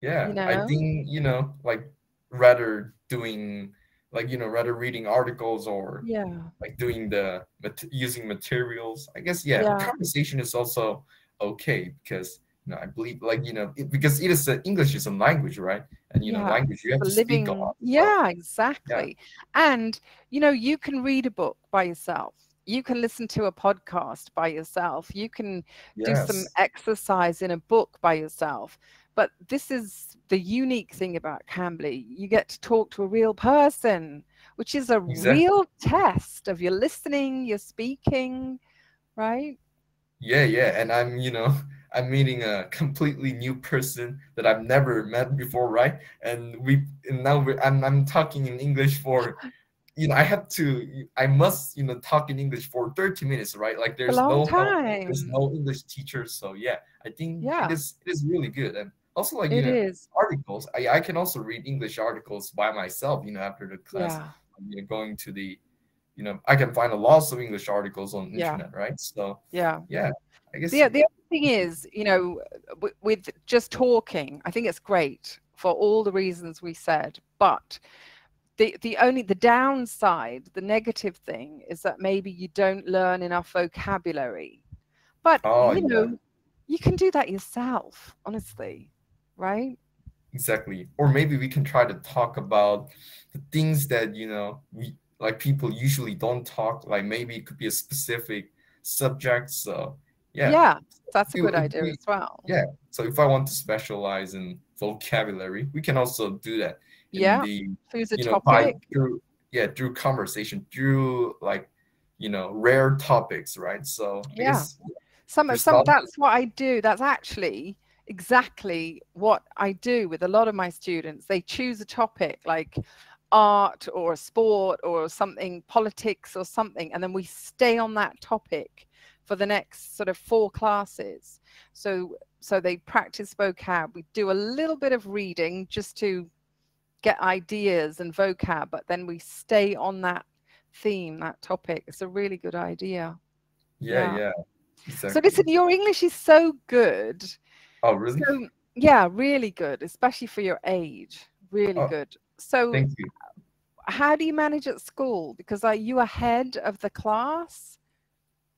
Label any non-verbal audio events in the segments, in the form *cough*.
Yeah, You know? I think, you know, like rather doing like, you know, rather reading articles or Yeah. like doing the using materials. I guess yeah, Yeah. conversation is also okay because you know I believe like you know it, because it is a, English is a language, right? And you know language you have The to speak living, a lot. so- yeah, exactly. And you know, you can read a book by yourself. You can listen to a podcast by yourself. You can do some exercise in a book by yourself. But this is the unique thing about Cambly. You get to talk to a real person, which is a exactly. real test of your listening, your speaking, right? Yeah, yeah, and I'm you know *laughs* I'm meeting a completely new person that I've never met before, right? And we and now we're, I'm I'm talking in English for you know I have to I must you know talk in English for 30 minutes, right? Like there's no there's no English teacher. So yeah, I think Yeah, it is it is really good. And also like you it know is. articles. I, I can also read English articles by myself, you know, after the class. Yeah, You know, going to the you know, I can find a lots of English articles on yeah, internet, right? So yeah. yeah, I guess The, the other thing is, you know, with, with just talking, I think it's great for all the reasons we said, but the the only the downside, the negative thing is that maybe you don't learn enough vocabulary. But oh you yeah, know, you can do that yourself, honestly, right? exactly. Or maybe we can try to talk about the things that, you know, we like people usually don't talk, like maybe it could be a specific subject. So yeah. Yeah, that's a good if idea we as well. yeah. So if I want to specialize in vocabulary, we can also do that in Yeah, the, choose a you know, by through yeah, through conversation, through like, you know, rare topics, right? So Yeah. Some some that's what I do. That's actually exactly what I do with a lot of my students. They choose a topic like art or sport or something, politics or something, and then we stay on that topic for the next sort of four classes. So so they practice vocab. We do a little bit of reading just to get ideas and vocab, but then we stay on that theme, that topic. It's a really good idea. yeah, Yeah. yeah, So listen, your English is so good. Oh, really? So yeah, really good, especially for your age. Really Oh, good. So how do you manage at school? Because are you ahead of the class?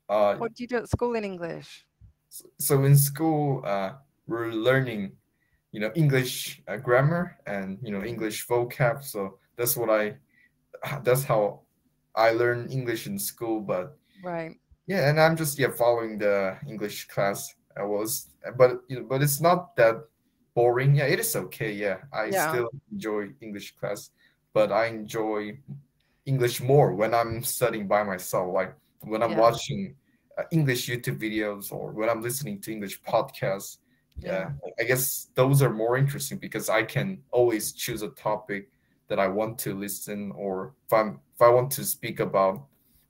Uh, What do you do at school in English? so in school, uh, we're learning, you know, English uh, grammar and you know English vocab. So that's what I, *sighs* that's how I learn English in school. But Right. yeah, and I'm just yeah following the English class I was, but you know, but it's not that boring. Yeah, it is okay. Yeah, I Yeah. still enjoy English class, but I enjoy English more when I'm studying by myself. Like when I'm Yeah. watching uh, English YouTube videos or when I'm listening to English podcasts. Yeah. Yeah, I guess those are more interesting because I can always choose a topic that I want to listen, or if I'm if I want to speak about,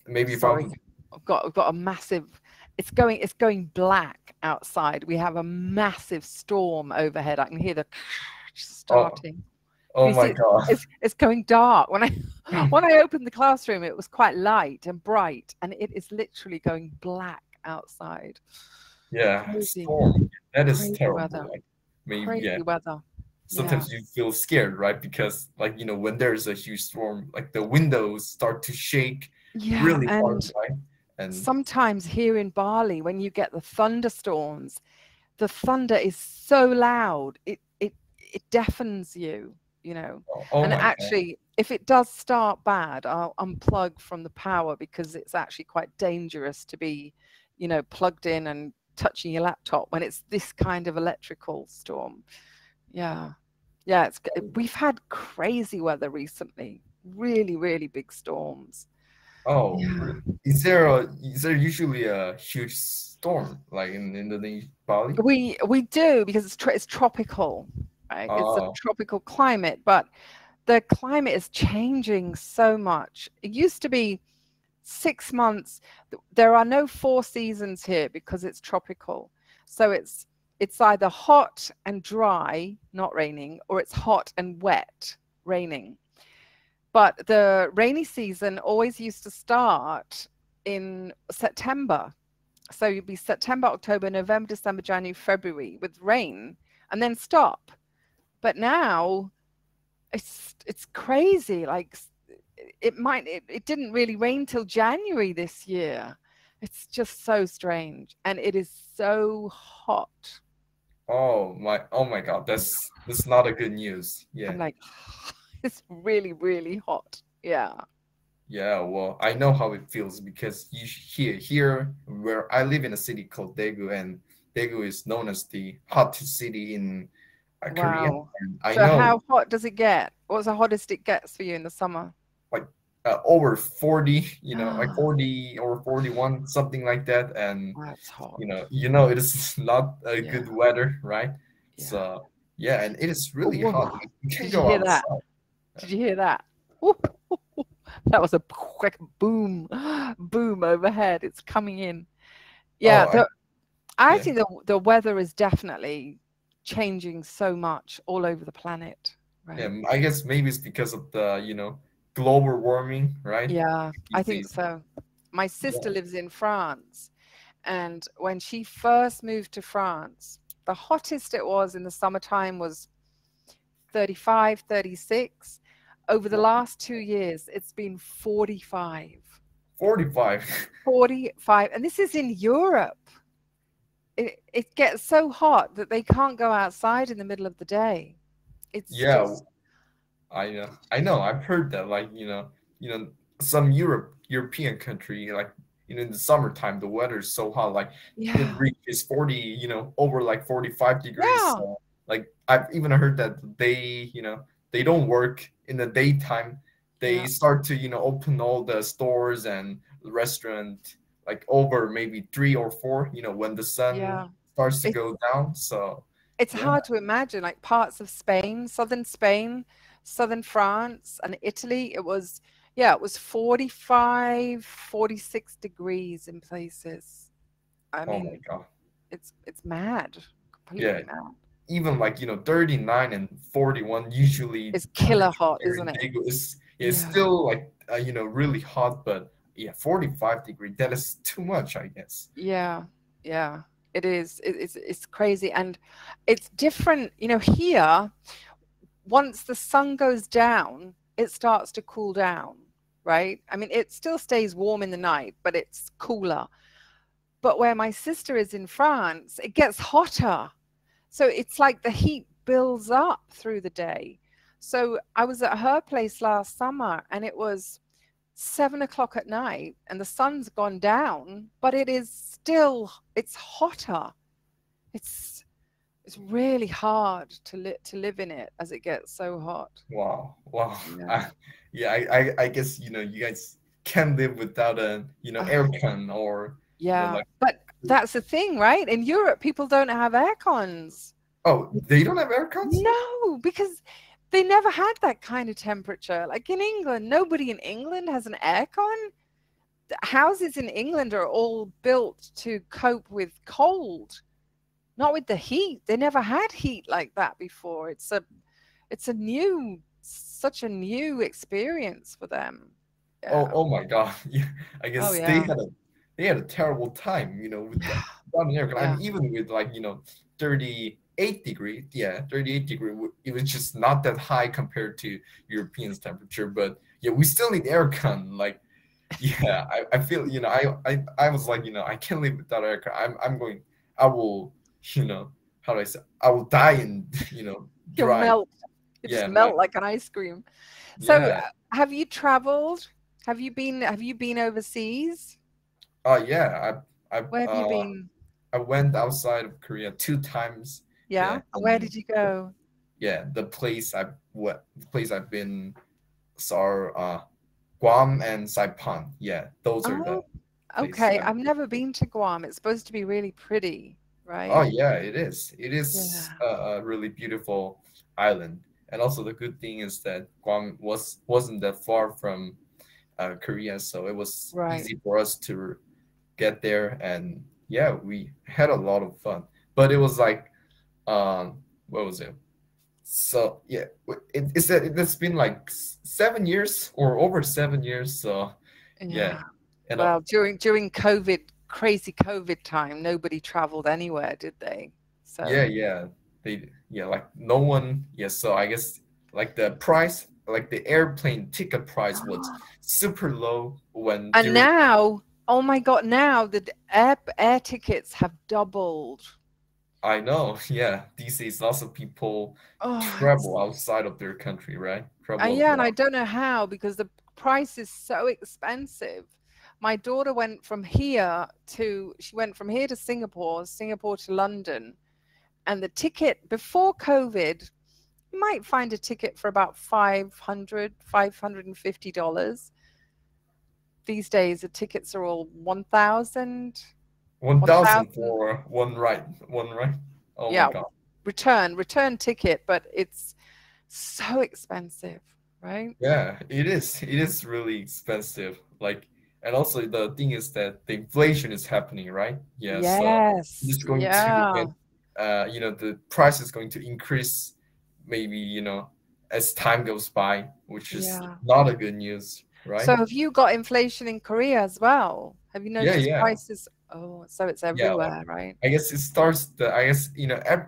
maybe if I'm I've got I've got a massive it's going it's going black outside. We have a massive storm overhead. I can hear the *laughs* oh. starting. oh you my see- god. It's it's going dark. When I *laughs* when I opened the classroom, it was quite light and bright, and it is literally going black outside. Yeah, storm. That is Crazy terrible. weather. Like maybe Crazy yeah. weather. Sometimes you feel scared, right? Because like you know when there's a huge storm, like the windows start to shake Yeah, really hard, right? And sometimes here in Bali, when you get the thunderstorms, the thunder is so loud it it it deafens you. You know, oh, oh and my God. actually, if it does start bad, I'll unplug from the power because it's actually quite dangerous to be, you know, plugged in and touching your laptop when it's this kind of electrical storm. Yeah. Yeah, it's we've had crazy weather recently. Really, really big storms. Oh, Yeah. is there a is there usually a huge storm like in Indonesia, Bali? We we do because it's it's tropical, right? It's a Oh. tropical climate, but the climate is changing so much. It used to be six months. There are no four seasons here because it's tropical. So it's it's either hot and dry, not raining, or it's hot and wet, raining. But the rainy season always used to start in September. So you'd be September, October, November, December, January, February with rain and then stop. but now it's it's crazy. Like it might it, it didn't really rain till January this year. It's just so strange, and it is so hot. Oh my! Oh my God! That's that's not a good news. Yeah. I'm like, it's really really hot. Yeah. Yeah, well, I know how it feels because you here here where I live in a city called Daegu, and Daegu is known as the hottest city in uh, Korea. Wow. And I so know how hot does it get? What's the hottest it gets for you in the summer? uh, over 40, you know, like 40 or 41, something like that. And That's hot. you know, you know, it is *laughs* not a Yeah. good weather, right? Yeah. So yeah, and it is really Whoa. hot. You can go hear that? Did you hear that? That was a quick boom, boom overhead. It's coming in. Yeah, Oh, I- the, I yeah. think the the weather is definitely changing so much all over the planet. Right. Yeah, I guess maybe it's because of the, you know, global warming, right? Yeah, I think so. My sister lives in France, and when she first moved to France, the hottest it was in the summertime was 35, 36. Over the last two years, it's been 45. 45. *laughs* 45. And this is in Europe. It, it gets so hot that they can't go outside in the middle of the day. It's Yeah, just- I know. I know. I've heard that like, you know, you know, some Europe European country like you know in the summertime the weather is so hot like yeah. it reaches 40 you know over like 45 degrees Yeah. so, like i've even heard that they you know they don't work in the daytime they Yeah. start to you know open all the stores and restaurant like over maybe three or four you know when the sun Yeah. starts to It- go down so It's Yeah. hard to imagine, like parts of Spain, southern Spain, southern France, and Italy. It was, yeah, it was 45, 46 degrees in places. I oh my mean, god it's it's mad, completely Yeah. mad. Even like you know 39 and 41 usually It's killer hot, isn't it? Is it's Yeah. still like uh, you know really hot but yeah 45 degree that is too much i guess Yeah, yeah, it is. It, it's it's crazy, and it's different. You know, here, once the sun goes down, it starts to cool down, right? I mean, it still stays warm in the night, but it's cooler. But where my sister is in France, it gets hotter. So it's like the heat builds up through the day. So I was at her place last summer, and it was seven o'clock at night and the sun's gone down, but it is still it's hotter. It's it's really hard to li- to live in it as it gets so hot. wow wow Yeah. I, *laughs* yeah I, I i guess you know you guys can't live without a you know Oh. aircon or Yeah, like- but that's the thing, right? In Europe, people don't have air cons. oh they don't have aircons No, because they never had that kind of temperature. Like in England, nobody in England has an aircon. Houses in England are all built to cope with cold, not with the heat. They never had heat like that before. It's a it's a new such a new experience for them. oh Yeah. oh my god *laughs* i guess Oh, they had a they had a terrible time you know with Yeah. aircon I Yeah. even with like you know 38 degree yeah 38 degree it was just not that high compared to europeans temperature but yeah we still need aircon like *laughs* yeah I, I feel you know I, I i was like you know i can't live without aircon i'm, I'm going i will you know how do i say i will die and *laughs* you know dry melt. You Yeah, just melt like- like an ice cream. So yeah. have you traveled? Have you been have you been overseas? Oh yeah i i Where have you uh, been? i went outside of korea two times Yeah. yeah, And Where did you go? yeah, the place I what the place I've been saw uh Guam and Saipan. Yeah, those are the Oh, okay. I've I've never been to Guam. It's supposed to be really pretty, right? Oh yeah, it is. It is a, a really beautiful island. And also the good thing is that Guam was wasn't that far from uh, Korea, so it was Right. easy for us to get there. And yeah, we had a lot of fun. But it was like, um, what was it? So yeah, it, it's that it's been like seven years or over seven years. So yeah, and uh, Well, during during COVID, crazy COVID time, nobody traveled anywhere, did they? So yeah, yeah, they yeah like no one yeah so I guess like the price like the airplane ticket price was *gasps* super low when And during- now, oh my God, now the air, air tickets have doubled. I know *laughs* yeah these days lots of people Oh, travel outside of their country right travel Uh, yeah, and I don't know how because the price is so expensive. My daughter went from here to she went from here to Singapore, Singapore to London, and the ticket before COVID, you might find a ticket for about 500 550 dollars. These days, the tickets are all 1,000 one thousand 1,000. for one right one right oh Yeah. my god return return ticket, but it's so expensive, right? Yeah, it is. It is really expensive. Like, and also the thing is that the inflation is happening, right? Yeah. So yes. it's going yeah. to get, uh, you know, the price is going to increase, maybe you know, as time goes by, which is Yeah. not a good news, right? So have you got inflation in Korea as well? Have you noticed yeah. prices? Oh, so it's everywhere, right? I guess it starts the. I guess you know, every,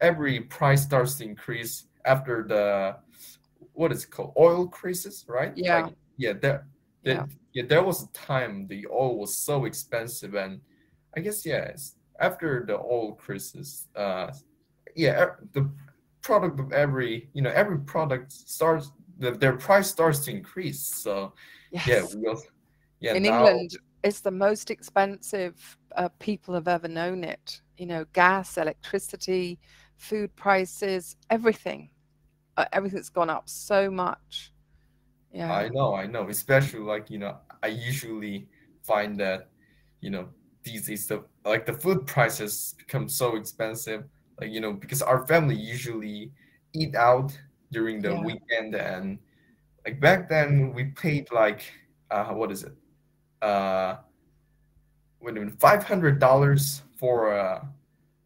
every price starts to increase after the, what is it called, oil crisis, right? Yeah. Like, yeah. There, there, Yeah. yeah. There was a time the oil was so expensive, and I guess yes, after the oil crisis, uh, yeah, the product of every, you know, every product starts, the, their price starts to increase. So Yes. yeah, we also, yeah. in now- England, it's the most expensive uh, people have ever known it. You know, gas, electricity, food prices, everything. Uh, everything's gone up so much. Yeah. I know, I know. Especially like, you know, I usually find that, you know, these days the like the food prices become so expensive. Like, you know, because our family usually eat out during the Yeah. weekend and like back then we paid like uh what is it? Uh wait a minute, five hundred dollars for uh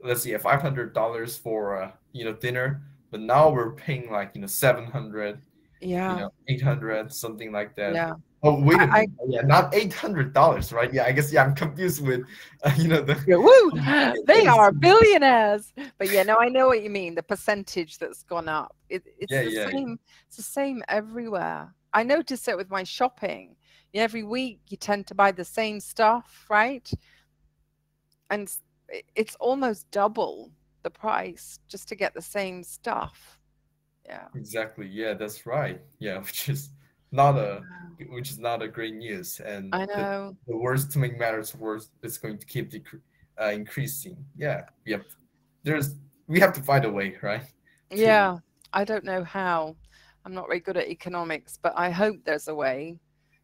let's see, five hundred dollars for uh you know dinner, but now we're paying like, you know, seven hundred yeah. you know, 800, something like that. yeah. Oh, wait a I- minute. yeah, not $800, right? Yeah, I guess, yeah, I'm confused with, *laughs* uh, you know, the, Yeah, Woo! *laughs* They are *laughs* billionaires. But yeah, no, I know what you mean. The percentage that's gone up. It, it's Yeah, the yeah, same. It's the same everywhere. I notice it with my shopping. Every week you tend to buy the same stuff, right? And it's almost double the price just to get the same stuff. Yeah. exactly. Yeah, that's right. Yeah, which is not a, which is not a great news. And I the, know. the worst to make matters worse, it's going to keep decre- uh, increasing. Yeah, yep. There's, we have to find a way, right? to- Yeah. I don't know how. I'm not very good at economics, but I hope there's a way.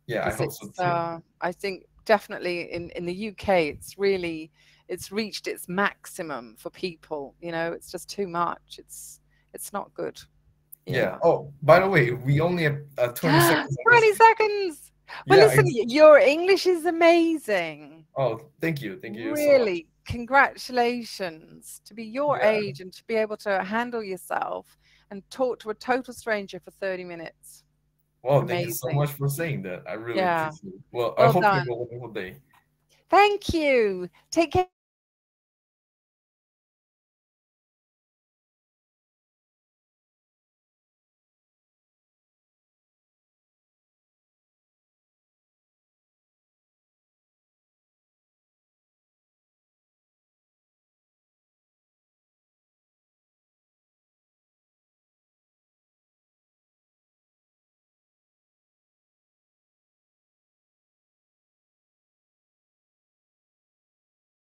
Yeah, I hope so too. uh, I think definitely in, in the UK, it's really, it's reached its maximum for people. You know, it's just too much. It's, it's not good. Yeah. Oh, by the way, we only have uh, *gasps* 20 seconds. 20 seconds. Well, Yeah, listen, your English is amazing. Oh, thank you. Thank you so much. really, congratulations to be your Yeah. age and to be able to handle yourself and talk to a total stranger for 30 minutes. Well, thank you so much for saying that. I really Yeah. appreciate it. Well, I Well hope you have a wonderful day. Thank you. Take care.